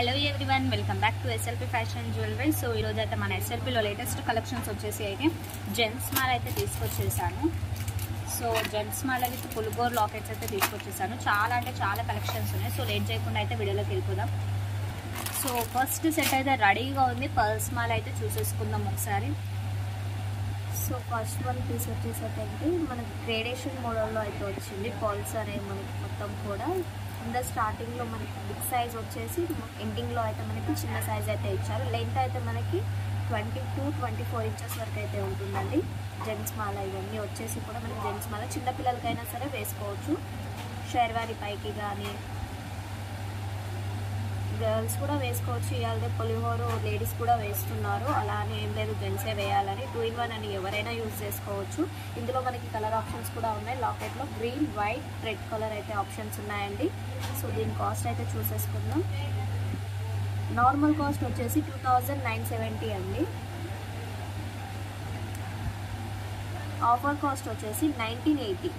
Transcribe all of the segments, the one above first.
Hello everyone welcome back to SLP fashion jewellery so ఈరోజు అయితే మన ఎస్ఎల్పిలో లేటెస్ట్ కలెక్షన్స్ వచ్చేసి అయితే జెంట్స్ మాల్ అయితే తీసుకొచ్చేసాను. సో జెంట్స్ మాల్ విత్ పులుగోర్ లాకెట్స్ అయితే తీసుకొచ్చేసాను. చాలా అంటే చాలా కలెక్షన్స్ ఉన్నాయి. సో లేట్ చేయకుండా అయితే వీడియోలోకి వెళ్ళిపోదాం. సో ఫస్ట్ సెట్ అయితే రెడీగా ఉంది. పర్స్ మాల్ అయితే చూసేసుకుందాం ఒకసారి. సో ఫస్ట్ వన్ పీస్ వచ్చేసరికి మనకి గ్రేడేషన్ మోడల్లో అయితే వచ్చింది. పల్స్ అనేది మనకి మొత్తం కూడా. కింద స్టార్టింగ్లో మనకి బిగ్ సైజ్ వచ్చేసి ఎండింగ్లో అయితే మనకి చిన్న సైజ్ అయితే ఇచ్చారు. లెంత్ అయితే మనకి twenty two twenty four inches వరకు అయితే ఉంటుందండి. జెంట్స్ మాల ఇవన్నీ వచ్చేసి కూడా మనకి జెంట్స్ మాల చిన్నపిల్లలకైనా సరే వేసుకోవచ్చు. షేర్వారి పైకి కానీ గర్ల్స్ కూడా వేసుకోవచ్చు. ఇవాళ పొలిహోరు లేడీస్ కూడా వేస్తున్నారు. అలా అని ఏం లేదు జెంట్సే వేయాలని. టూ ఇన్ వన్ అని ఎవరైనా యూజ్ చేసుకోవచ్చు. ఇందులో మనకి కలర్ ఆప్షన్స్ కూడా ఉన్నాయి. లాకెట్లో గ్రీన్ వైట్ రెడ్ కలర్ అయితే ఆప్షన్స్ ఉన్నాయండి. సో దీని కాస్ట్ అయితే చూసేసుకుందాం. నార్మల్ కాస్ట్ వచ్చేసి టూ థౌజండ్ నైన్ సెవెంటీ అండి. ఆఫర్ కాస్ట్ వచ్చేసి నైన్టీన్ ఎయిటీ.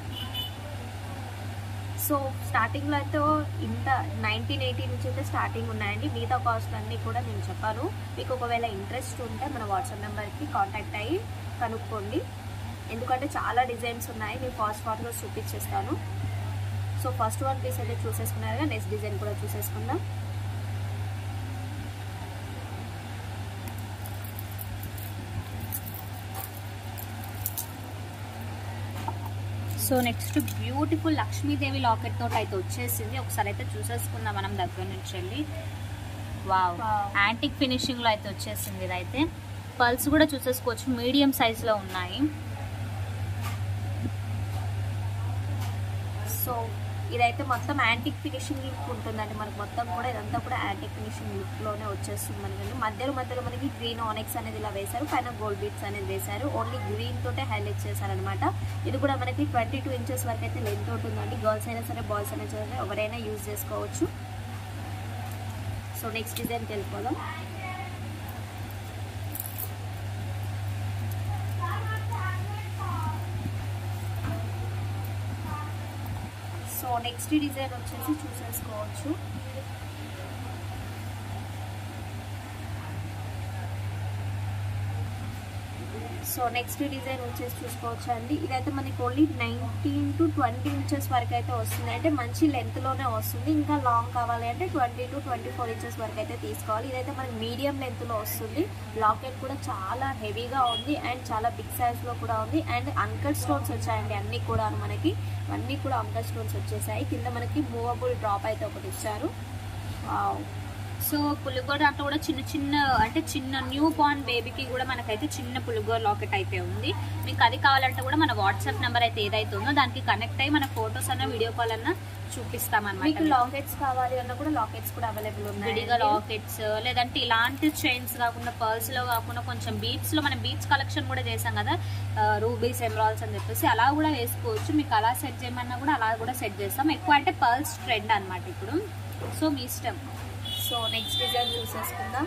సో స్టార్టింగ్లో అయితే ఇంత నైన్టీన్ ఎయిటీ నుంచి అయితే స్టార్టింగ్ ఉన్నాయండి. మిగతా కాస్ట్ అన్నీ కూడా నేను చెప్పాను. మీకు ఒకవేళ ఇంట్రెస్ట్ ఉంటే మన వాట్సాప్ నెంబర్కి కాంటాక్ట్ అయ్యి కనుక్కోండి. ఎందుకంటే చాలా డిజైన్స్ ఉన్నాయి. నేను ఫాస్ట్ ఫాస్ట్గా చూపించేస్తాను. సో ఫస్ట్ వన్ పీస్ అయితే చూసేసుకున్నారుగా నెక్స్ట్ డిజైన్ కూడా చూసేసుకుందాం. So next beautiful Lakshmidevi locket తోటి అయితే వచ్చేసింది. ఒకసారి అయితే చూసేసుకుందాం మనం దగ్గర నుంచి వెళ్ళి. వావ్. యాంటిక్ ఫినిషింగ్లో అయితే వచ్చేసింది ఇదైతే. పల్స్ కూడా చూసేసుకోవచ్చు. మీడియం సైజ్లో ఉన్నాయి. సో ఇదైతే మొత్తం యాంటిక్ ఫినిషింగ్ లుక్ ఉంటుందండి. మనకి మొత్తం కూడా ఇదంతా కూడా యాంటిక్ ఫినిషింగ్ లుక్లోనే వచ్చేస్తుంది మనకి మధ్యలో మధ్యలో మనకి గ్రీన్ ఆనెక్స్ అనేది ఇలా వేశారు. పైన గోల్డ్ బీట్స్ అనేది వేశారు. ఓన్లీ గ్రీన్ తోటే హైలైట్ చేశారనమాట ఇది కూడా మనకి ట్వంటీ టూ ఇంచెస్ వరకు అయితే లెంత్ ఉంటుందండి. గర్ల్స్ అయినా సరే బాయ్స్ అయినా సరే ఎవరైనా యూజ్ చేసుకోవచ్చు. సో నెక్స్ట్ డిజైన్కి వెళ్ళిపోదాం. సో నెక్స్ట్ డిజైన్ వచ్చేసి చూసేసుకోవచ్చు సో నెక్స్ట్ డిజైన్ వచ్చేసి చూసుకోవచ్చు అండి? ఇదైతే మనకి only nineteen to twenty inches వరకు అయితే వస్తుంది. అంటే మంచి లెంత్లోనే వస్తుంది. ఇంకా లాంగ్ కావాలి అంటే twenty to twenty four inches వరకు అయితే తీసుకోవాలి. ఇదైతే మనకి మీడియం లెంత్లో వస్తుంది. లాకెట్ కూడా చాలా హెవీగా ఉంది అండ్ చాలా బిగ్ సైజ్లో కూడా ఉంది. అండ్ అంకర్ స్టోన్స్ వచ్చాయండి అన్నీ కూడా మనకి. అన్నీ కూడా అంకర్ స్టోన్స్ వచ్చేసాయి. కింద మనకి మూవబుల్ డ్రాప్ అయితే ఒకటి ఇచ్చారు. సో పులిగోర అంటే కూడా చిన్న చిన్న అంటే చిన్న న్యూ బార్న్ బేబీకి కూడా మనకైతే చిన్న పులిగోర లాకెట్ అయితే ఉంది. మీకు అది కావాలంటే కూడా మన వాట్సాప్ నెంబర్ అయితే ఏదైతే ఉందో దానికి కనెక్ట్ అయ్యి మన ఫొటోస్ అన్న వీడియో కాల్ అన్న చూపిస్తామన్నమాట. మీకు లాకెట్స్ కావాలి అన్న కూడా లాకెట్స్ కూడా అవైలబుల్ విడిగా ఉన్నాయి లాకెట్స్ లేదంటే ఇలాంటి చైన్స్ కాకుండా పర్ల్స్లో కాకుండా కొంచెం బీట్స్లో మనం బీట్స్ కలెక్షన్ కూడా చేసాం కదా రూబీస్ ఎమరాల్స్ అని చెప్పేసి అలా కూడా వేసుకోవచ్చు. మీకు అలా సెట్ చేయమన్నా కూడా అలా కూడా సెట్ చేస్తాం. ఎక్కువ అంటే పర్ల్స్ ట్రెండ్ అన్నమాట ఇప్పుడు. సో మీ ఇష్టం. సో నెక్స్ట్ డిజైన్ చూసేసుకుందాం.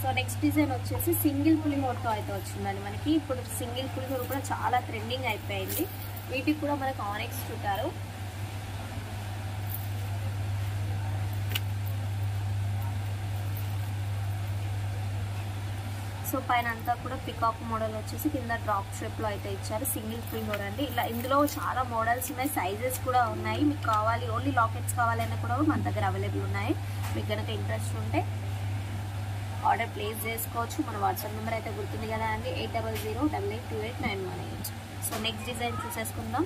సో నెక్స్ట్ డిజైన్ వచ్చేసి సింగిల్ పులిహోరతో అయితే వచ్చిందండి మనకి. ఇప్పుడు సింగిల్ పులిహోర కూడా చాలా ట్రెండింగ్ అయిపోయింది. వీటికి కూడా మనకు ఆనెక్స్ చుట్టారు. సో పైన అంతా కూడా పికాక్ మోడల్ వచ్చేసి కింద డ్రాప్ షేప్లో అయితే ఇచ్చారు. సింగిల్ ఫింగర్ అండి. ఇలా ఇందులో చాలా మోడల్స్ ఉన్నాయి. సైజెస్ కూడా ఉన్నాయి. మీకు కావాలి ఓన్లీ లాకెట్స్ కావాలన్నా కూడా మన దగ్గర అవైలబుల్ ఉన్నాయి. మీకు కనుక ఇంట్రెస్ట్ ఉంటే ఆర్డర్ ప్లేస్ చేసుకోవచ్చు. మన వాట్సాప్ నెంబర్ అయితే గుర్తుంది కదా అండి. Eight double zero double eight two eight nine one eight. So next design చూసేసుకుందాం.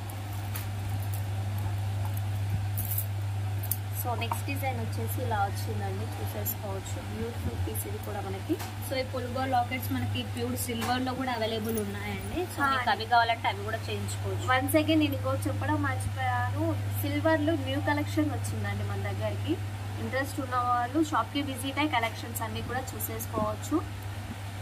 So next design వచ్చేసి ఇలా వచ్చిందండి చూసేసుకోవచ్చు. బ్యూటిఫుల్ పీస్ ఇది కూడా మనకి. సో ఈ పులిగోర్ లాకెట్స్ మనకి ప్యూర్ సిల్వర్లో కూడా అవైలబుల్ ఉన్నాయండి. సో. మీకు అవి కావాలంటే అవి కూడా చేయించుకోవచ్చు. వన్స్ అగైన్ నేను ఇంకో చెప్పడం మర్చిపోయాను. సిల్వర్లో న్యూ కలెక్షన్ వచ్చిందండి మన దగ్గరికి. ఇంట్రెస్ట్ ఉన్న వాళ్ళు షాప్కి విజిట్ అయ్యి కలెక్షన్స్ అన్ని కూడా చూసేసుకోవచ్చు.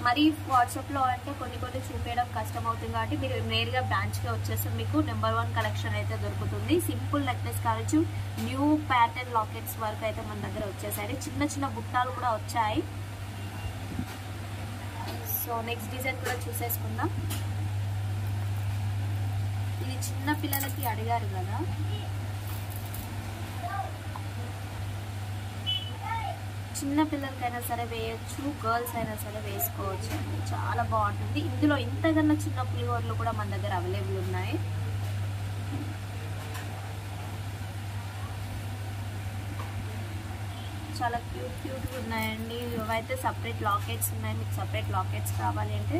మరి వాట్సాప్లో అంటే కొన్ని కొన్ని చూపించడం కష్టం అవుతుంది కాబట్టి మీరు నేరుగా బ్రాంచ్కి వచ్చేసి మీకు నెంబర్ వన్ కలెక్షన్ అయితే దొరుకుతుంది. సింపుల్ నెక్లెస్ కావచ్చు న్యూ ప్యాటర్న్ లాకెట్స్ వరకు అయితే మన దగ్గర వచ్చేసాయి. చిన్న చిన్న బుట్టాలు కూడా వచ్చాయి. సో నెక్స్ట్ డిజైన్ కూడా చూసేసుకుందాం. ఇది చిన్న పిల్లలకి అడిగారు కదా. చిన్న పిల్లలకైనా సరే వేయచ్చు గర్ల్స్ అయినా సరే వేసుకోవచ్చు అండి. చాలా బాగుంటుంది. ఇందులో ఇంతకన్నా చిన్న పులిహోరలు కూడా మన దగ్గర అవైలబుల్ ఉన్నాయి. చాలా క్యూట్ క్యూట్గా ఉన్నాయండి. ఇవైతే సపరేట్ లాకెట్స్ ఉన్నాయి. మీకు సపరేట్ లాకెట్స్ కావాలి అంటే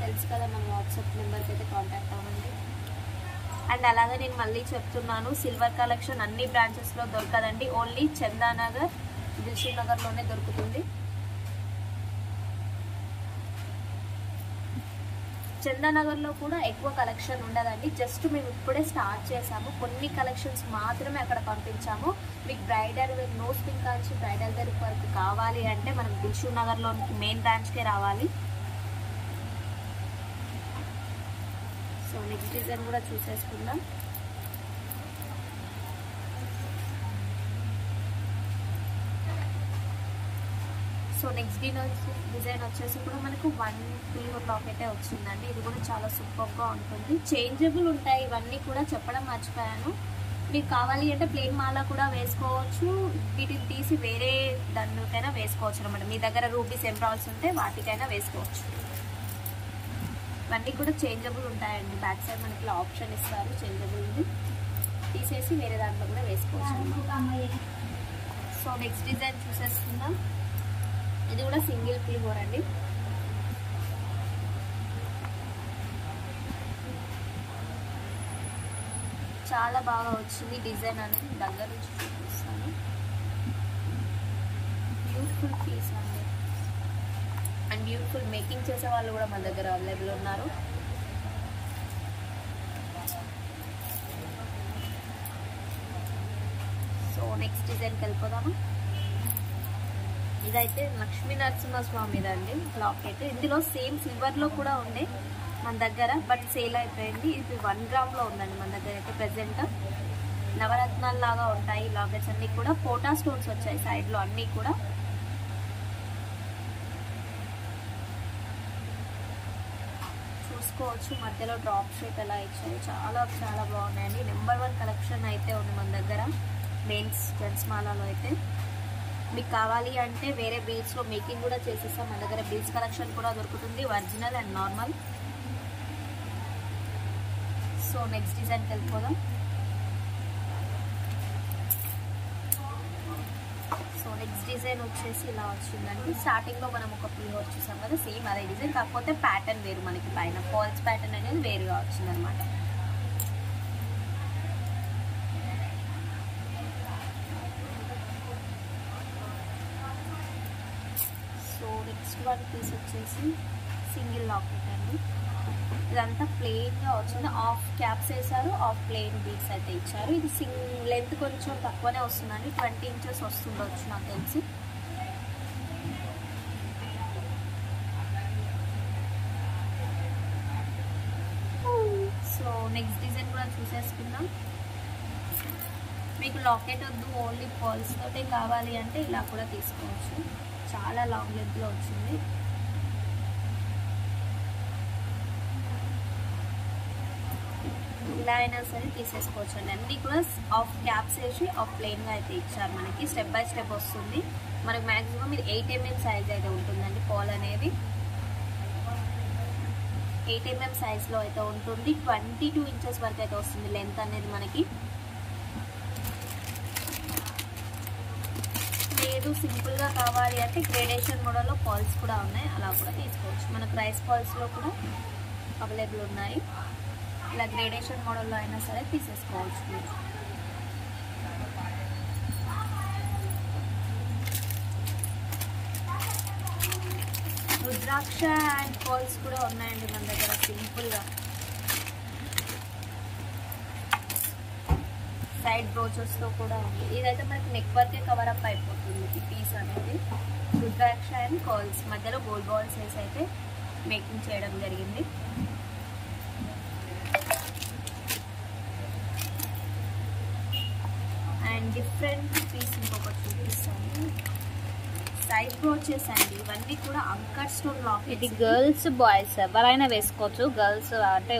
తెలుసు కదా మన వాట్సాప్ నెంబర్కి అయితే కాంటాక్ట్ అవ్వండి. అండ్ అలాగే నేను మళ్ళీ చెప్తున్నాను సిల్వర్ కలెక్షన్ అన్ని బ్రాంచెస్లో దొరకదండి. ఓన్లీ చందానగర్ దిల్షుక్ నగర్లోనే దొరుకుతుంది. చందానగర్లో కూడా ఎక్కువ కలెక్షన్ ఉండదండి. జస్ట్ మేము ఇప్పుడే స్టార్ట్ చేసాము కొన్ని కలెక్షన్స్ మాత్రమే అక్కడ పంపించాము. మీకు బ్రైడల్ వేర్ నో స్పిన్ కాంచి బ్రైడల్ వేర్ వరకు కావాలి అంటే మనం దిల్షుక్ నగర్లోని మెయిన్ బ్రాంచ్కే రావాలి. సో నెక్స్ట్ డిజైన్ కూడా చూసేసుకుందాం. సో నెక్స్ట్ డిజైన్ వచ్చేసి కూడా మనకు వన్ ప్యూర్ లాకెటే వచ్చిందండి. ఇది కూడా చాలా సూపర్గా ఉంటుంది. చేంజబుల్ ఉంటాయి. ఇవన్నీ కూడా చెప్పడం మర్చిపోయాను. మీకు కావాలి అంటే ప్లెయిన్ మాల కూడా వేసుకోవచ్చు. వీటిని తీసి వేరే దానికైనా వేసుకోవచ్చు అనమాట మీ దగ్గర రూపీస్ ఎంబ్రాల్స్ ఉంటే వాటికైనా వేసుకోవచ్చు. ఇవన్నీ కూడా చేంజబుల్ ఉంటాయండి. బ్యాక్ సైడ్ మనకి ఇలా ఆప్షన్ ఇస్తారు. చేంజబుల్ తీసేసి వేరే దాంట్లో కూడా వేసుకోవచ్చు సో నెక్స్ట్ డిజైన్ చూసేసుకుందాం ఇది కూడా సింగిల్ ఫ్లేవర్ అండి. చాలా బాగా వచ్చింది డిజైన్ అనేది దగ్గర నుంచి చూపిస్తాను. బ్యూటిఫుల్ పీస్ అండి. అండ్ బ్యూటిఫుల్ మేకింగ్ చేసే వాళ్ళు కూడా మన దగ్గర అవైలబుల్ ఉన్నారు. సో నెక్స్ట్ డిజైన్కి వెళ్ళిపోదాము? ఇదైతే లక్ష్మీ నరసింహస్వామి అండి లాకెట్ ఇందులో సేమ్ సిల్వర్లో కూడా ఉండే మన దగ్గర బట్ సేల్ అయిపోయింది. ఇది వన్ గ్రామ్లో ఉందండి మన దగ్గర అయితే ప్రజెంట్ నవరత్నాలు లాగా ఉంటాయి లాకెట్స్ అన్నీ కూడా. ఫోటా స్టోన్స్ వచ్చాయి సైడ్లో అన్నీ కూడా. చూసుకోవచ్చు మధ్యలో డ్రాప్ షేప్ ఎలా ఇచ్చాయి చాలా చాలా బాగున్నాయండి. నెంబర్ వన్ కలెక్షన్ అయితే ఉంది మన దగ్గర. మెయిన్స్ జెంట్స్ మాలలో అయితే. మీకు కావాలి అంటే వేరే బీల్స్లో మేకింగ్ కూడా చేసేస్తాం. మన దగ్గర బీడ్స్ కలెక్షన్ కూడా దొరుకుతుంది. Original and normal so next డిజైన్కి వెళ్ళిపోదాం సో నెక్స్ట్ డిజైన్ వచ్చేసి ఇలా వచ్చిందండి. స్టార్టింగ్లో మనం ఒక ప్యూర్ చూసాం కదా సేమ్ అదే డిజైన్ కాకపోతే ప్యాటర్న్ వేరు మనకి పైన. ఫాల్స్ ప్యాటర్న్ అనేది వేరుగా వచ్చిందనమాట సో నెక్స్ట్ వన్ పీస్ వచ్చేసి సింగిల్ లాకెట్ అండి. ఇదంతా ప్లెయిన్గా వచ్చింది ఆఫ్ క్యాప్స్ వేసారు ఆఫ్ ప్లెయిన్ బీట్స్ అయితే ఇచ్చారు. ఇది సింగ్ లెంత్ కొంచెం తక్కువనే వస్తుందండి. ట్వంటీ ఇంచెస్ వస్తుండొచ్చు నాకు తెలిసి. సో నెక్స్ట్ డిజైన్ కూడా చూసేసుకుందాం. మీకు లాకెట్ వద్దు ఓన్లీ పర్ల్స్ తోటే కావాలి అంటే ఇలా కూడా తీసుకోవచ్చు. చాలా లాంగ్ లెంత్లో వచ్చింది. ఇలా అయినా సరే తీసేసుకోవచ్చు అండి. అన్నీ కూడా ఆఫ్ క్యాప్స్ వేసి ఆఫ్ ప్లెయిన్గా అయితే ఇచ్చారు మనకి. స్టెప్ బై స్టెప్ వస్తుంది. మనకు మ్యాక్సిమం ఇది ఎయిట్ ఎంఎం సైజ్ అయితే ఉంటుందండి పాల్ అనేది. ఎయిట్ ఎంఎం సైజ్లో అయితే ఉంటుంది. ట్వంటీ టూ ఇంచెస్ వరకు అయితే వస్తుంది లెంత్ అనేది మనకి. లేదు సింపుల్గా కావాలి అంటే గ్రేడేషన్ మోడల్లో పాల్స్ కూడా ఉన్నాయి అలా కూడా తీసుకోవచ్చు. మనకు రైస్ పాల్స్లో కూడా అవైలబుల్ ఉన్నాయి. ఇలా గ్రేడేషన్ మోడల్లో అయినా సరే తీసేసుకోవచ్చు రుద్రాక్ష అండ్ పాల్స్ కూడా ఉన్నాయండి మన దగ్గర సింపుల్గా సైడ్ బ్రోచెస్తో కూడా ఉంది. ఇదైతే మనకి నెక్ వర్కే కవర్ అప్ అయిపోతుంది. ఈ పీస్ అనేది రుద్రాక్ష అండ్ కాల్స్. మధ్యలో గోల్డ్ బాల్స్ వేసి అయితే మేకింగ్ చేయడం జరిగింది. అండ్ డిఫరెంట్ పీస్ ఇంకొకటి చూపిస్తాను. సైడ్ బ్రోచెస్ అండి. ఇవన్నీ కూడా అంకర్ స్టోన్ ఇది గర్ల్స్ బాయ్స్ ఎవరైనా వేసుకోవచ్చు. గర్ల్స్ అంటే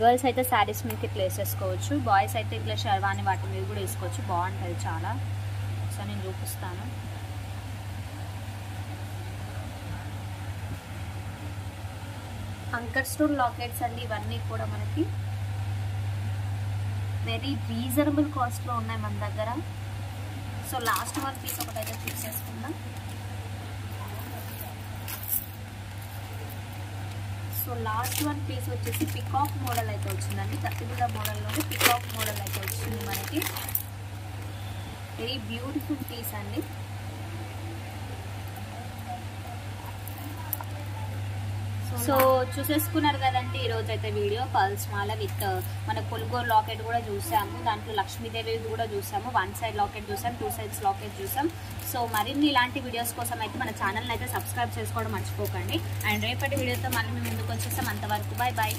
గర్ల్స్ అయితే శారీస్ మీదకి ప్లేస్ చేసుకోవచ్చు. బాయ్స్ అయితే ఇట్లా షర్వాణి వాటి మీద కూడా వేసుకోవచ్చు. బాగుంటుంది చాలా. సో నేను చూపిస్తాను. అంకర్ స్టోన్ లాకెట్స్ అండి ఇవన్నీ కూడా మనకి. వెరీ రీజనబుల్ కాస్ట్లో ఉన్నాయి మన దగ్గర. సో లాస్ట్ వన్ పీస్ ఒకటైతే చూసేసుకుందాం. సో లాస్ట్ వన్ పీస్ వచ్చేసి పికాక్ మోడల్ అయితే వచ్చిందండి. కత్తిబిల్ల మోడల్లోనే పికాక్ మోడల్ అయితే వచ్చింది మనకి. వెరీ బ్యూటిఫుల్ పీస్ అండి. సో చూసేసుకున్నారు కదండి ఈరోజు అయితే వీడియో పల్స్ మాల విత్ uh, మన పుల్గోర్ లాకెట్ కూడా చూసాము దాంట్లో లక్ష్మీదేవి కూడా చూసాము వన్ సైడ్ లాకెట్ చూసాం టూ సైడ్స్ లాకెట్ చూసాం. సో మరిన్ని ఇలాంటి వీడియోస్ కోసం అయితే మన ఛానల్ని అయితే సబ్స్క్రైబ్ చేసుకోవడం మర్చిపోకండి. అండ్ రేపటి వీడియోతో మళ్ళీ మేము ముందుకు వచ్చేసాం. అంతవరకు బాయ్ బాయ్